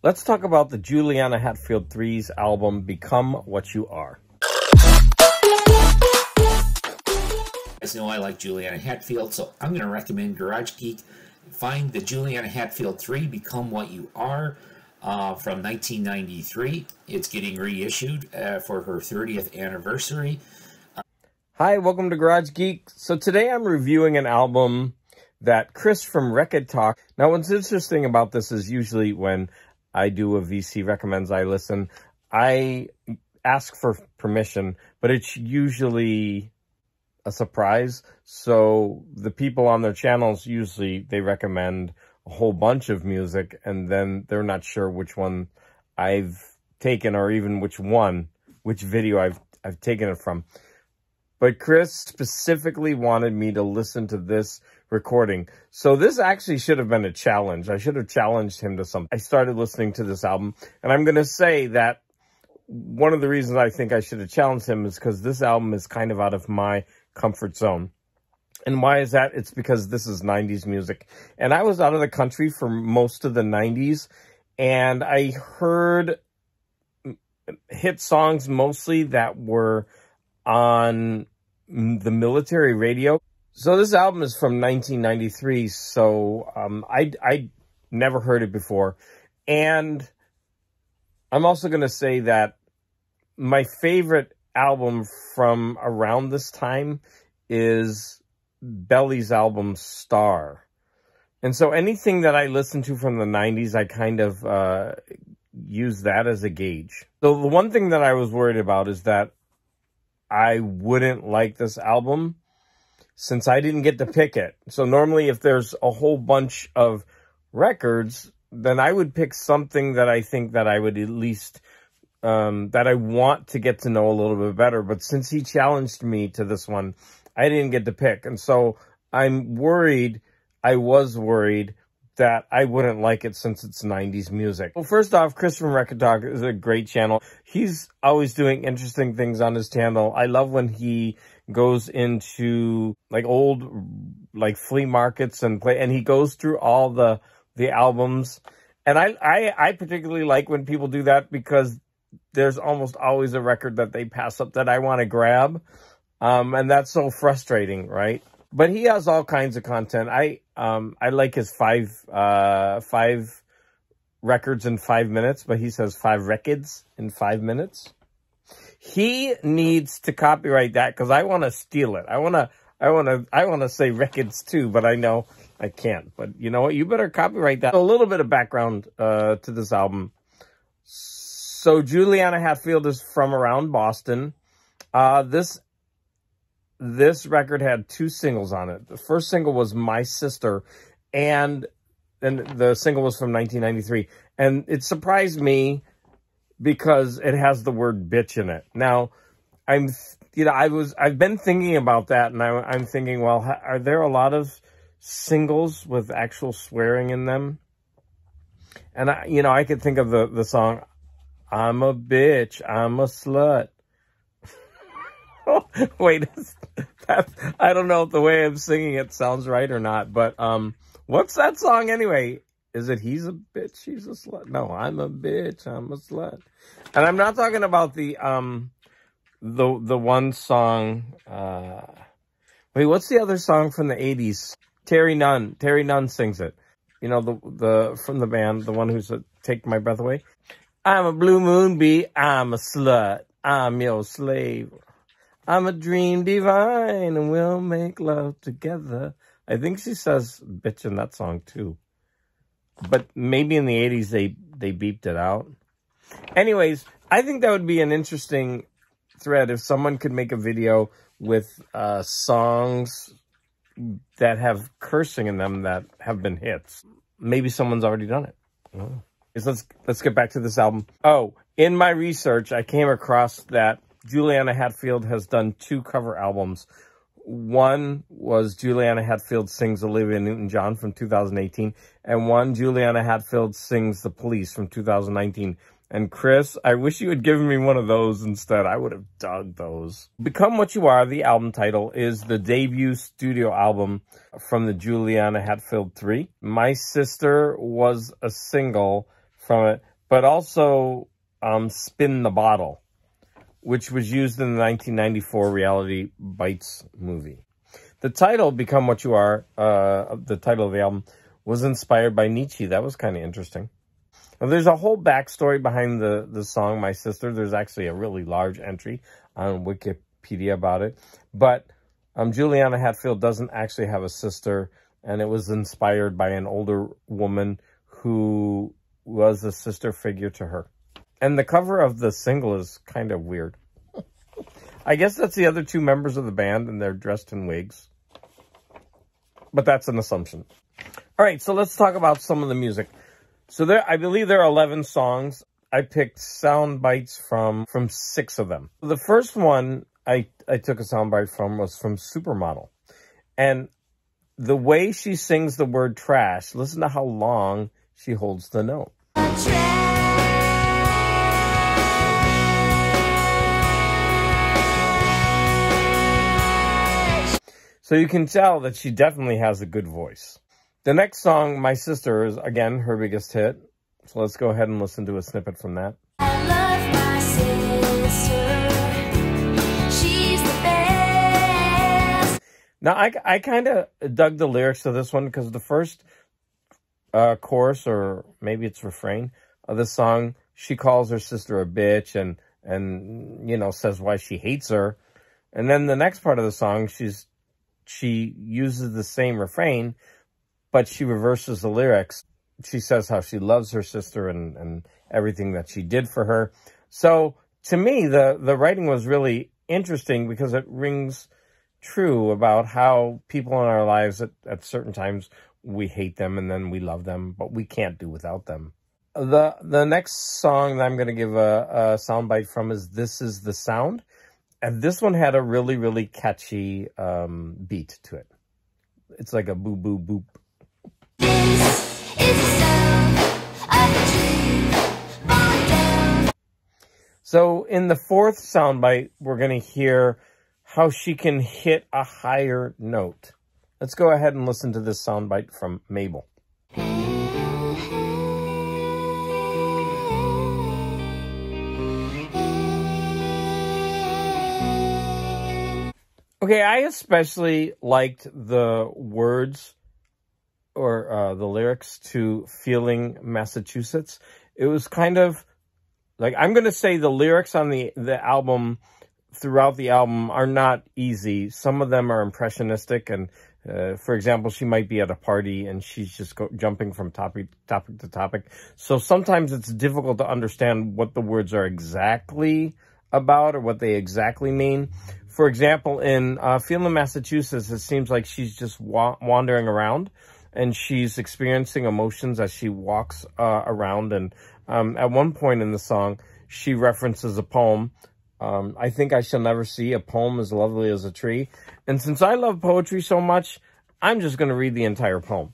Let's talk about the Juliana Hatfield 3's album, Become What You Are. guys know I like Juliana Hatfield, so I'm going to recommend Garage Geek. Find the Juliana Hatfield 3, Become What You Are, uh, from 1993. It's getting reissued uh, for her 30th anniversary. Hi, welcome to Garage Geek. So today I'm reviewing an album that Chris from Rekkid Talk. Now, what's interesting about this is usually when I do a VC recommends I listen, I ask for permission, but it's usually a surprise. So the people on their channels usually they recommend a whole bunch of music and then they're not sure which one I've taken or even which one, which video I've I've taken it from. But Chris specifically wanted me to listen to this recording. So this actually should have been a challenge. I should have challenged him to something. I started listening to this album and I'm going to say that one of the reasons I think I should have challenged him is because this album is kind of out of my comfort zone. And why is that? It's because this is 90s music. And I was out of the country for most of the 90s and I heard hit songs mostly that were on the military radio. So this album is from 1993, so um, I, I never heard it before. And I'm also going to say that my favorite album from around this time is Belly's album Star. And so anything that I listen to from the 90s, I kind of uh, use that as a gauge. So the one thing that I was worried about is that I wouldn't like this album since I didn't get to pick it. So normally if there's a whole bunch of records, then I would pick something that I think that I would at least, um, that I want to get to know a little bit better. But since he challenged me to this one, I didn't get to pick. And so I'm worried, I was worried that I wouldn't like it since it's 90s music. Well, first off, Chris from Rekkid Talk is a great channel. He's always doing interesting things on his channel. I love when he goes into like old like flea markets and play and he goes through all the the albums. And I I I particularly like when people do that because there's almost always a record that they pass up that I want to grab. Um and that's so frustrating, right? But he has all kinds of content. I um I like his five uh five records in five minutes, but he says five records in five minutes. He needs to copyright that because I want to steal it. I want to I want to I want to say records too, but I know I can't. But you know what? You better copyright that. A little bit of background uh, to this album. So Juliana Hatfield is from around Boston. Uh, this this record had two singles on it. The first single was My Sister, and and the single was from 1993. And it surprised me because it has the word bitch in it. Now, I'm, you know, I was, I've been thinking about that and I, I'm thinking, well, are there a lot of singles with actual swearing in them? And I, you know, I could think of the, the song, I'm a bitch, I'm a slut. Wait, that, I don't know if the way I'm singing it sounds right or not, but, um, what's that song anyway? Is it he's a bitch, she's a slut? No, I'm a bitch, I'm a slut. And I'm not talking about the, um, the, the one song, uh, wait, what's the other song from the 80s? Terry Nunn, Terry Nunn sings it. You know, the, the, from the band, the one who's a, Take My Breath Away. I'm a blue moon bee, I'm a slut, I'm your slave. I'm a dream divine and we'll make love together. I think she says bitch in that song too. But maybe in the 80s they, they beeped it out. Anyways, I think that would be an interesting thread if someone could make a video with uh, songs that have cursing in them that have been hits. Maybe someone's already done it. Let's, let's get back to this album. Oh, in my research, I came across that Juliana Hatfield has done two cover albums. One was Juliana Hatfield Sings Olivia Newton-John from 2018, and one Juliana Hatfield Sings The Police from 2019. And Chris, I wish you had given me one of those instead. I would have dug those. Become What You Are, the album title, is the debut studio album from the Juliana Hatfield 3. My Sister was a single from it. but also um, Spin the Bottle, which was used in the 1994 Reality Bites movie. The title, Become What You Are, uh, the title of the album, was inspired by Nietzsche. That was kind of interesting. Now, there's a whole backstory behind the, the song, My Sister. There's actually a really large entry on Wikipedia about it. But um, Juliana Hatfield doesn't actually have a sister, and it was inspired by an older woman who was a sister figure to her. And the cover of the single is kind of weird. I guess that's the other two members of the band, and they're dressed in wigs. But that's an assumption. All right, so let's talk about some of the music. So there, I believe there are 11 songs. I picked sound bites from, from six of them. The first one I, I took a sound bite from was from Supermodel. And the way she sings the word trash, listen to how long she holds the note. So you can tell that she definitely has a good voice. The next song, My Sister, is again her biggest hit. So let's go ahead and listen to a snippet from that. Now, I, I kind of dug the lyrics to this one because the first uh, chorus, or maybe it's refrain, of the song, she calls her sister a bitch and, and, you know, says why she hates her. And then the next part of the song, she's she uses the same refrain, but she reverses the lyrics. She says how she loves her sister and, and everything that she did for her. So to me, the, the writing was really interesting because it rings true about how people in our lives at, at certain times we hate them and then we love them, but we can't do without them. The the next song that I'm going to give a, a soundbite from is This Is the Sound. And this one had a really, really catchy um, beat to it. It's like a boo boo boop. So in the fourth soundbite, we're going to hear how she can hit a higher note. Let's go ahead and listen to this soundbite from Mabel. Okay, I especially liked the words or uh, the lyrics to Feeling Massachusetts. It was kind of like, I'm going to say the lyrics on the, the album throughout the album are not easy. Some of them are impressionistic and uh, for example, she might be at a party and she's just jumping from topic, topic to topic. So sometimes it's difficult to understand what the words are exactly about or what they exactly mean for example, in uh, Massachusetts, it seems like she's just wa wandering around and she's experiencing emotions as she walks uh, around. And um, at one point in the song, she references a poem. Um, I think I shall never see a poem as lovely as a tree. And since I love poetry so much, I'm just going to read the entire poem.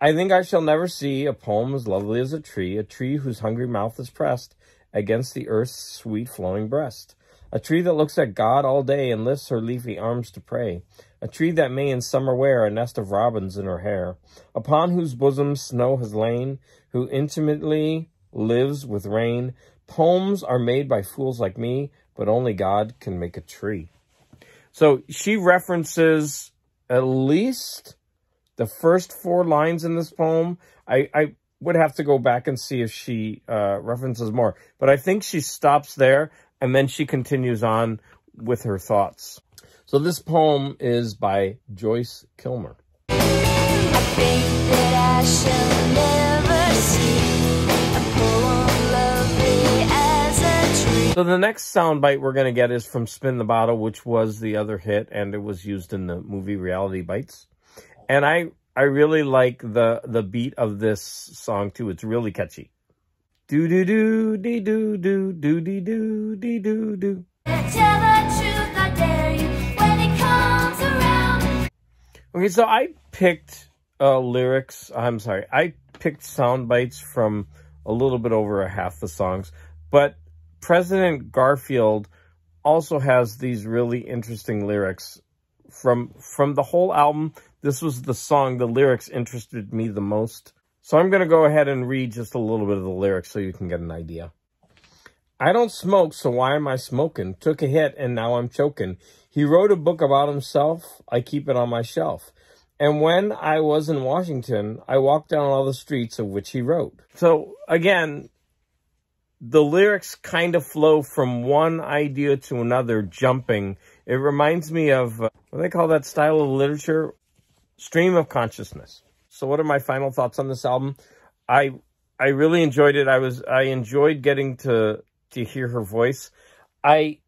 I think I shall never see a poem as lovely as a tree, a tree whose hungry mouth is pressed against the earth's sweet flowing breast. A tree that looks at God all day and lifts her leafy arms to pray. A tree that may in summer wear a nest of robins in her hair. Upon whose bosom snow has lain, who intimately lives with rain. Poems are made by fools like me, but only God can make a tree. So she references at least the first four lines in this poem. I, I would have to go back and see if she uh, references more. But I think she stops there and then she continues on with her thoughts. So this poem is by Joyce Kilmer. So the next soundbite we're going to get is from Spin the Bottle, which was the other hit, and it was used in the movie Reality Bites. And I I really like the the beat of this song too. It's really catchy. Do do do dee do do do dee do do do. Tell the truth, I dare you when it comes around. Okay, so I picked uh, lyrics. I'm sorry, I picked sound bites from a little bit over a half the songs, but President Garfield also has these really interesting lyrics from from the whole album. This was the song the lyrics interested me the most So I'm going to go ahead and read just a little bit of the lyrics so you can get an idea. I don't smoke, so why am I smoking? Took a hit and now I'm choking. He wrote a book about himself. I keep it on my shelf. And when I was in Washington, I walked down all the streets of which he wrote. So again, the lyrics kind of flow from one idea to another, jumping. It reminds me of, uh, what do they call that style of literature? Stream of consciousness. So what are my final thoughts on this album? I I really enjoyed it. I was I enjoyed getting to to hear her voice. I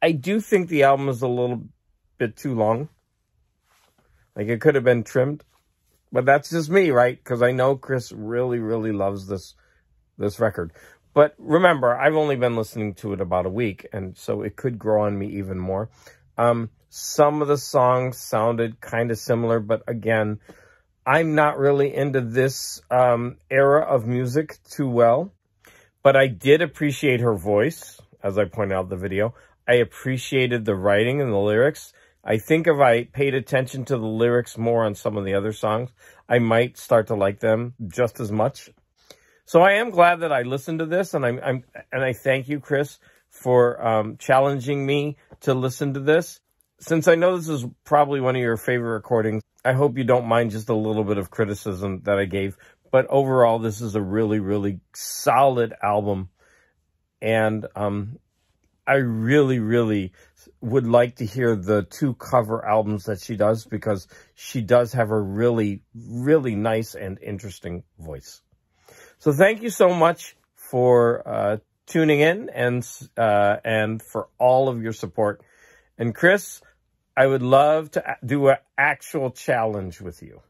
I do think the album is a little bit too long. Like it could have been trimmed. But that's just me, right? Because I know Chris really, really loves this this record. But remember, I've only been listening to it about a week, and so it could grow on me even more. Um, some of the songs sounded kind of similar, but again, I'm not really into this um, era of music too well. But I did appreciate her voice, as I pointed out in the video. I appreciated the writing and the lyrics. I think if I paid attention to the lyrics more on some of the other songs, I might start to like them just as much. So I am glad that I listened to this, and I'm, I'm and I thank you, Chris, for um, challenging me to listen to this. Since I know this is probably one of your favorite recordings, I hope you don't mind just a little bit of criticism that I gave. But overall, this is a really, really solid album. And um, I really, really would like to hear the two cover albums that she does because she does have a really, really nice and interesting voice. So thank you so much for uh, tuning in and uh, and for all of your support. And Chris, I would love to do an actual challenge with you.